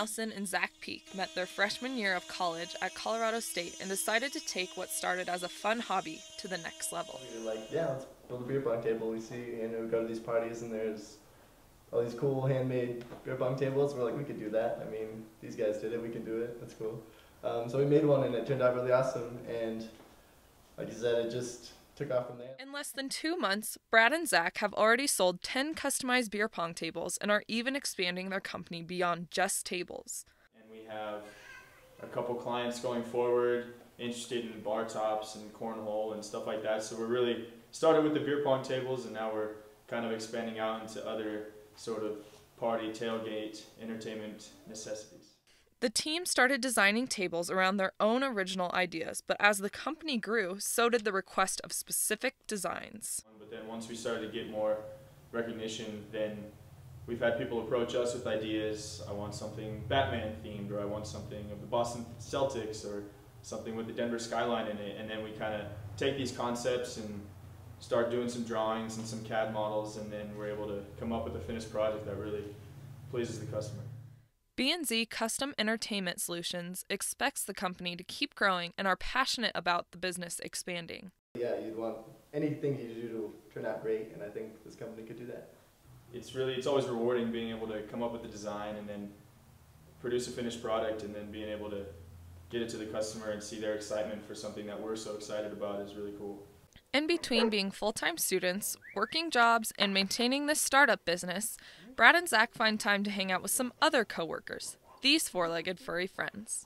Nelson and Zach Peek met their freshman year of college at Colorado State and decided to take what started as a fun hobby to the next level. We were like, yeah, let's build a beer pong table. We see, you know, we go to these parties and there's all these cool handmade beer pong tables. We're like, we could do that. I mean, these guys did it. We can do it. That's cool. Um, so we made one and it turned out really awesome. And like you said, it just took off from there. In less than two months, Brad and Zach have already sold 10 customized beer pong tables and are even expanding their company beyond just tables. And we have a couple clients going forward interested in bar tops and cornhole and stuff like that. So we're really started with the beer pong tables and now we're kind of expanding out into other sort of party, tailgate, entertainment necessities. The team started designing tables around their own original ideas, but as the company grew, so did the request of specific designs. But then once we started to get more recognition, then we've had people approach us with ideas. I want something Batman themed, or I want something of the Boston Celtics, or something with the Denver skyline in it. And then we kind of take these concepts and start doing some drawings and some CAD models, and then we're able to come up with a finished project that really pleases the customer. B&Z Custom Entertainment Solutions expects the company to keep growing and are passionate about the business expanding. Yeah, you'd want anything you do to turn out great, and I think this company could do that. It's really, it's always rewarding being able to come up with the design and then produce a finished product and then being able to get it to the customer and see their excitement for something that we're so excited about is really cool. In between being full time students, working jobs, and maintaining this startup business, Brad and Zach find time to hang out with some other coworkers, these four legged furry friends.